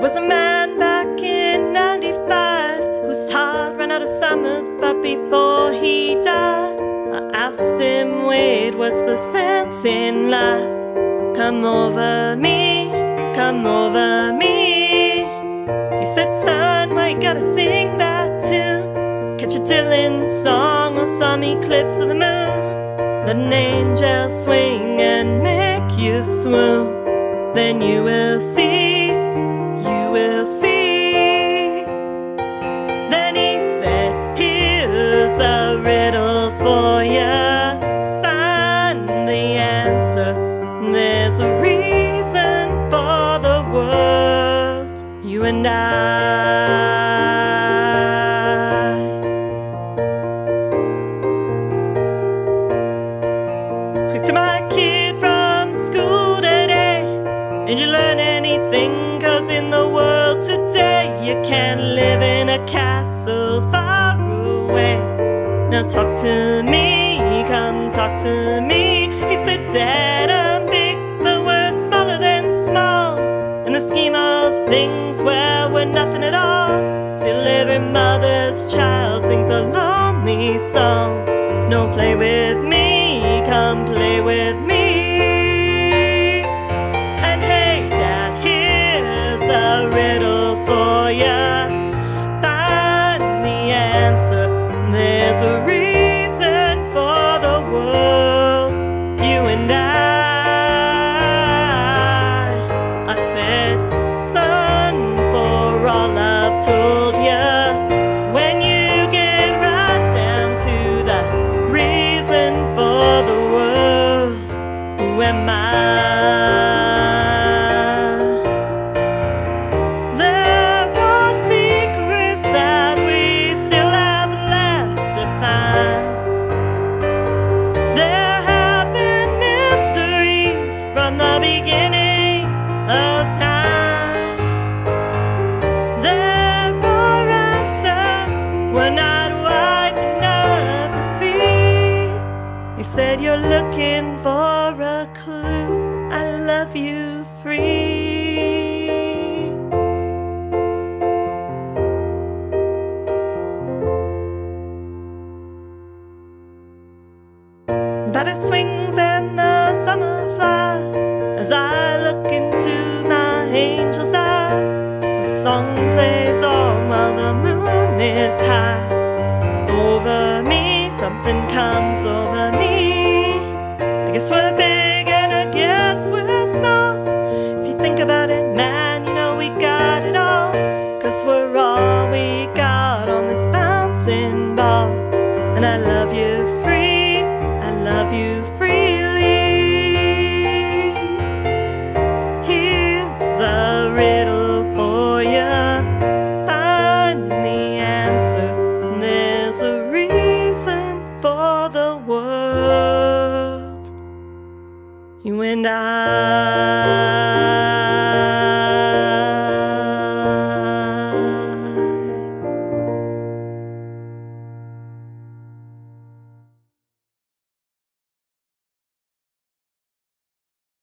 was a man back in 95 whose heart ran out of summers, but before he died, I asked him wait was the sense in life. Come over me, come over me. He said, son, why you gotta sing that tune? Catch a Dylan song or some eclipse of the moon. Let an angel swing and make you swoon. Then you will see and I. to my kid from school today. Did you learn anything? Cause in the world today, you can't live in a castle far away. Now talk to me, come talk to me. He said, Dad, with me. And hey, Dad, here's a riddle for ya. Find the answer. There's a reason for the world. You and I. I said, son, for all I've told You said you're looking for a clue. I love you free. Better swings and the summer flies as I look into my angel's eyes. The song plays on while the moon is high. and I love you.